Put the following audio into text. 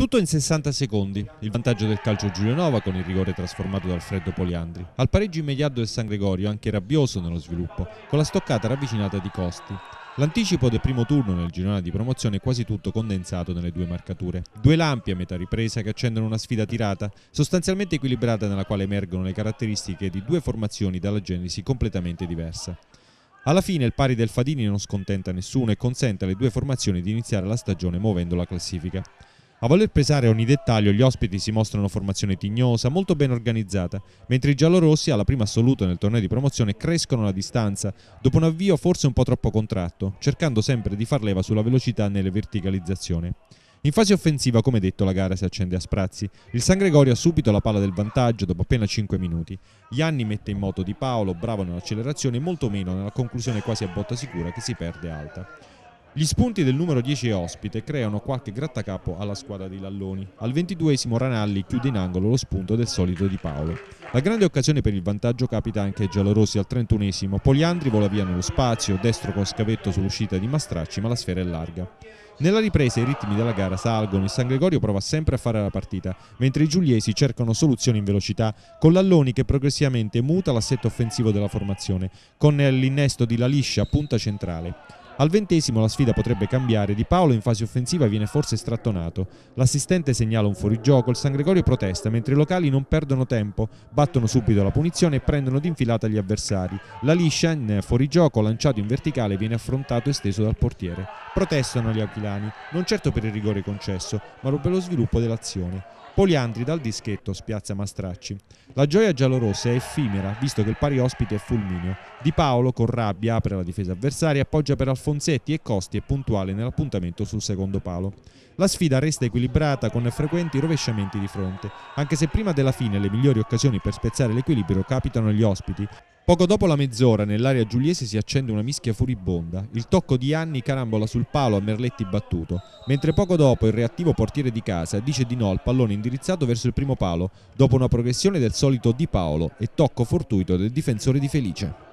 Tutto in 60 secondi, il vantaggio del calcio Giulianova con il rigore trasformato da Alfredo Poliandri. Al pareggio immediato del San Gregorio, anche rabbioso nello sviluppo, con la stoccata ravvicinata di Costi. L'anticipo del primo turno nel girone di promozione è quasi tutto condensato nelle due marcature. Due lampi a metà ripresa che accendono una sfida tirata, sostanzialmente equilibrata nella quale emergono le caratteristiche di due formazioni dalla genesi completamente diversa. Alla fine il pari del Fadini non scontenta nessuno e consente alle due formazioni di iniziare la stagione muovendo la classifica. A voler pesare ogni dettaglio, gli ospiti si mostrano formazione tignosa, molto ben organizzata, mentre i giallorossi, alla prima assoluta nel torneo di promozione, crescono la distanza, dopo un avvio forse un po' troppo contratto, cercando sempre di far leva sulla velocità nelle verticalizzazioni. In fase offensiva, come detto, la gara si accende a sprazzi. Il San Gregorio ha subito la palla del vantaggio dopo appena 5 minuti. Ianni mette in moto Di Paolo, bravo nell'accelerazione e molto meno nella conclusione quasi a botta sicura che si perde alta. Gli spunti del numero 10 ospite creano qualche grattacapo alla squadra di Lalloni. Al 22esimo Ranalli chiude in angolo lo spunto del solito Di Paolo. La grande occasione per il vantaggio capita anche ai giallorossi al 31esimo. Poliandri vola via nello spazio, destro con scavetto sull'uscita di Mastracci, ma la sfera è larga. Nella ripresa i ritmi della gara salgono, il San Gregorio prova sempre a fare la partita, mentre i giuliesi cercano soluzioni in velocità, con Lalloni che progressivamente muta l'assetto offensivo della formazione, con l'innesto di La Liscia punta centrale. Al ventesimo la sfida potrebbe cambiare, Di Paolo in fase offensiva viene forse strattonato. L'assistente segnala un fuorigioco, il San Gregorio protesta, mentre i locali non perdono tempo, battono subito la punizione e prendono d'infilata gli avversari. La liscia in fuorigioco, lanciato in verticale, viene affrontato e steso dal portiere. Protestano gli aquilani, non certo per il rigore concesso, ma per lo sviluppo dell'azione. Poliandri dal dischetto spiazza Mastracci. La gioia giallorossa è effimera, visto che il pari ospite è fulmineo. Di Paolo, con rabbia, apre la difesa avversaria, appoggia per Alfonsetti e Costi è puntuale nell'appuntamento sul secondo palo. La sfida resta equilibrata con frequenti rovesciamenti di fronte, anche se prima della fine le migliori occasioni per spezzare l'equilibrio capitano agli ospiti, Poco dopo la mezz'ora nell'area giuliese si accende una mischia furibonda. Il tocco di Anni carambola sul palo a Merletti battuto, mentre poco dopo il reattivo portiere di casa dice di no al pallone indirizzato verso il primo palo, dopo una progressione del solito Di Paolo e tocco fortuito del difensore di Felice.